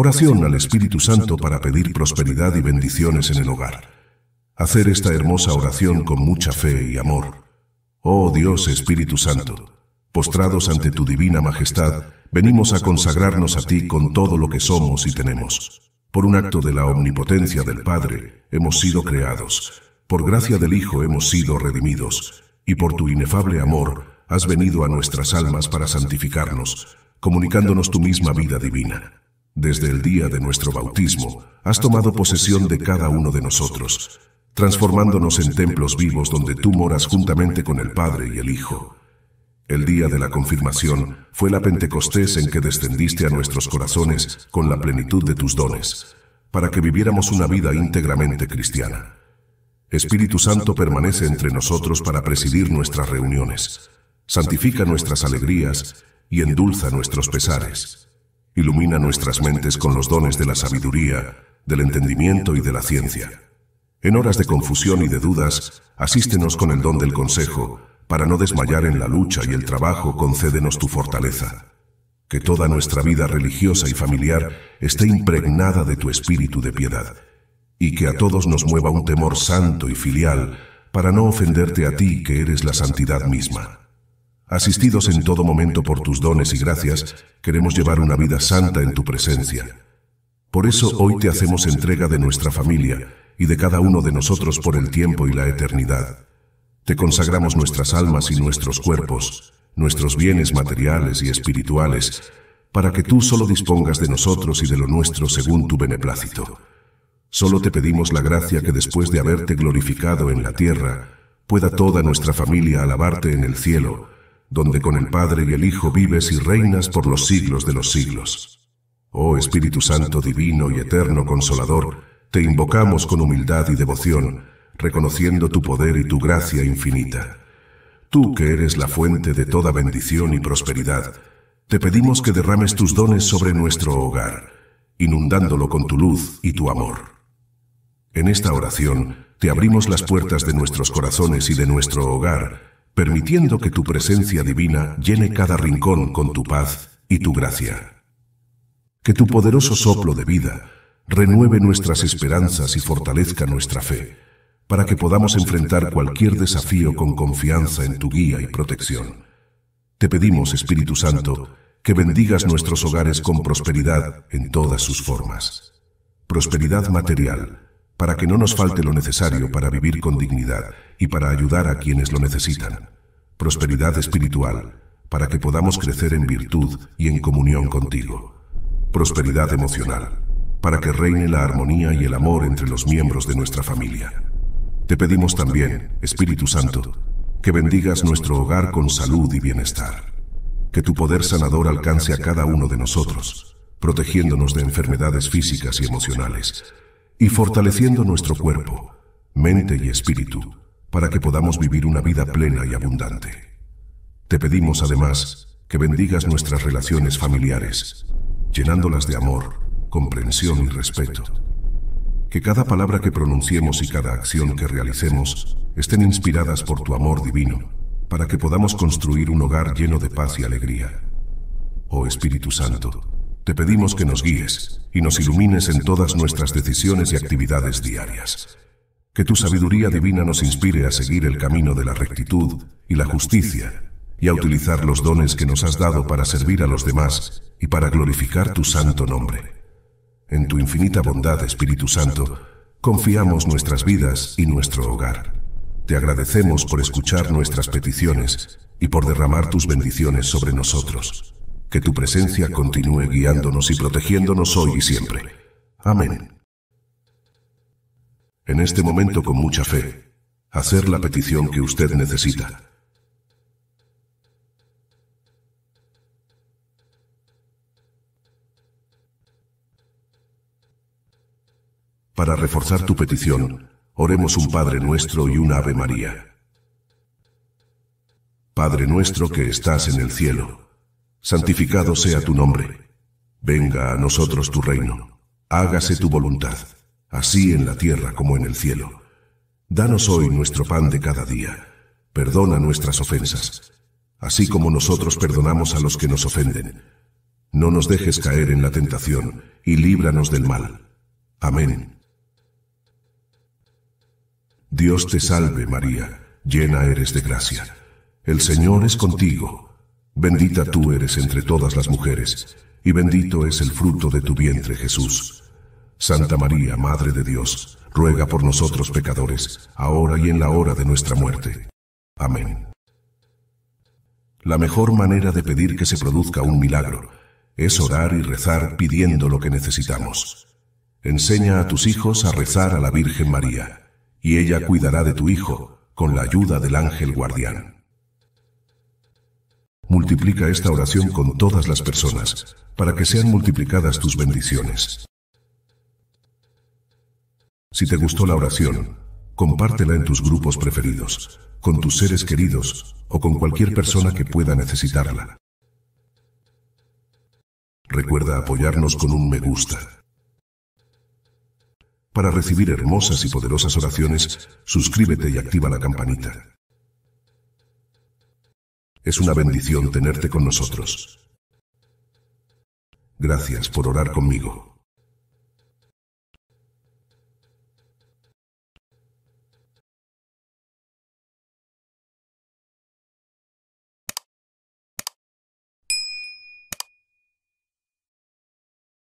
Oración al Espíritu Santo para pedir prosperidad y bendiciones en el hogar. Hacer esta hermosa oración con mucha fe y amor. Oh Dios Espíritu Santo, postrados ante tu divina majestad, venimos a consagrarnos a ti con todo lo que somos y tenemos. Por un acto de la omnipotencia del Padre hemos sido creados, por gracia del Hijo hemos sido redimidos, y por tu inefable amor has venido a nuestras almas para santificarnos, comunicándonos tu misma vida divina. Desde el día de nuestro bautismo, has tomado posesión de cada uno de nosotros, transformándonos en templos vivos donde tú moras juntamente con el Padre y el Hijo. El día de la confirmación fue la Pentecostés en que descendiste a nuestros corazones con la plenitud de tus dones, para que viviéramos una vida íntegramente cristiana. Espíritu Santo permanece entre nosotros para presidir nuestras reuniones, santifica nuestras alegrías y endulza nuestros pesares. Ilumina nuestras mentes con los dones de la sabiduría, del entendimiento y de la ciencia. En horas de confusión y de dudas, asístenos con el don del consejo, para no desmayar en la lucha y el trabajo, concédenos tu fortaleza. Que toda nuestra vida religiosa y familiar esté impregnada de tu espíritu de piedad, y que a todos nos mueva un temor santo y filial, para no ofenderte a ti que eres la santidad misma. Asistidos en todo momento por tus dones y gracias, queremos llevar una vida santa en tu presencia. Por eso hoy te hacemos entrega de nuestra familia y de cada uno de nosotros por el tiempo y la eternidad. Te consagramos nuestras almas y nuestros cuerpos, nuestros bienes materiales y espirituales, para que tú solo dispongas de nosotros y de lo nuestro según tu beneplácito. Solo te pedimos la gracia que después de haberte glorificado en la tierra, pueda toda nuestra familia alabarte en el cielo, donde con el Padre y el Hijo vives y reinas por los siglos de los siglos. Oh Espíritu Santo divino y eterno consolador, te invocamos con humildad y devoción, reconociendo tu poder y tu gracia infinita. Tú que eres la fuente de toda bendición y prosperidad, te pedimos que derrames tus dones sobre nuestro hogar, inundándolo con tu luz y tu amor. En esta oración, te abrimos las puertas de nuestros corazones y de nuestro hogar, permitiendo que tu presencia divina llene cada rincón con tu paz y tu gracia. Que tu poderoso soplo de vida renueve nuestras esperanzas y fortalezca nuestra fe, para que podamos enfrentar cualquier desafío con confianza en tu guía y protección. Te pedimos, Espíritu Santo, que bendigas nuestros hogares con prosperidad en todas sus formas. Prosperidad material, para que no nos falte lo necesario para vivir con dignidad y para ayudar a quienes lo necesitan. Prosperidad espiritual, para que podamos crecer en virtud y en comunión contigo. Prosperidad emocional, para que reine la armonía y el amor entre los miembros de nuestra familia. Te pedimos también, Espíritu Santo, que bendigas nuestro hogar con salud y bienestar. Que tu poder sanador alcance a cada uno de nosotros, protegiéndonos de enfermedades físicas y emocionales y fortaleciendo nuestro cuerpo, mente y espíritu para que podamos vivir una vida plena y abundante. Te pedimos además que bendigas nuestras relaciones familiares, llenándolas de amor, comprensión y respeto. Que cada palabra que pronunciemos y cada acción que realicemos estén inspiradas por tu amor divino, para que podamos construir un hogar lleno de paz y alegría. Oh Espíritu Santo, te pedimos que nos guíes y nos ilumines en todas nuestras decisiones y actividades diarias. Que tu sabiduría divina nos inspire a seguir el camino de la rectitud y la justicia y a utilizar los dones que nos has dado para servir a los demás y para glorificar tu santo nombre. En tu infinita bondad, Espíritu Santo, confiamos nuestras vidas y nuestro hogar. Te agradecemos por escuchar nuestras peticiones y por derramar tus bendiciones sobre nosotros. Que tu presencia continúe guiándonos y protegiéndonos hoy y siempre. Amén. En este momento, con mucha fe, hacer la petición que usted necesita. Para reforzar tu petición, oremos un Padre nuestro y un Ave María. Padre nuestro que estás en el cielo santificado sea tu nombre. Venga a nosotros tu reino. Hágase tu voluntad, así en la tierra como en el cielo. Danos hoy nuestro pan de cada día. Perdona nuestras ofensas, así como nosotros perdonamos a los que nos ofenden. No nos dejes caer en la tentación, y líbranos del mal. Amén. Dios te salve María, llena eres de gracia. El Señor es contigo. Bendita tú eres entre todas las mujeres, y bendito es el fruto de tu vientre Jesús. Santa María, Madre de Dios, ruega por nosotros pecadores, ahora y en la hora de nuestra muerte. Amén. La mejor manera de pedir que se produzca un milagro es orar y rezar pidiendo lo que necesitamos. Enseña a tus hijos a rezar a la Virgen María y ella cuidará de tu hijo con la ayuda del ángel guardián. Multiplica esta oración con todas las personas, para que sean multiplicadas tus bendiciones. Si te gustó la oración, compártela en tus grupos preferidos, con tus seres queridos o con cualquier persona que pueda necesitarla. Recuerda apoyarnos con un me gusta. Para recibir hermosas y poderosas oraciones, suscríbete y activa la campanita. Es una bendición tenerte con nosotros. Gracias por orar conmigo.